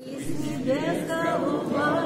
Из небес голубая